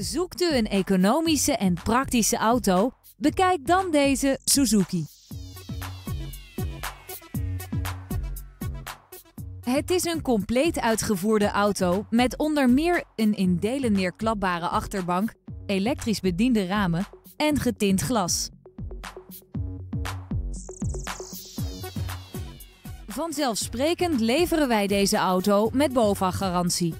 Zoekt u een economische en praktische auto? Bekijk dan deze Suzuki. Het is een compleet uitgevoerde auto met onder meer een in delen neerklapbare achterbank, elektrisch bediende ramen en getint glas. Vanzelfsprekend leveren wij deze auto met BOVAG-garantie.